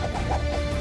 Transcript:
はい。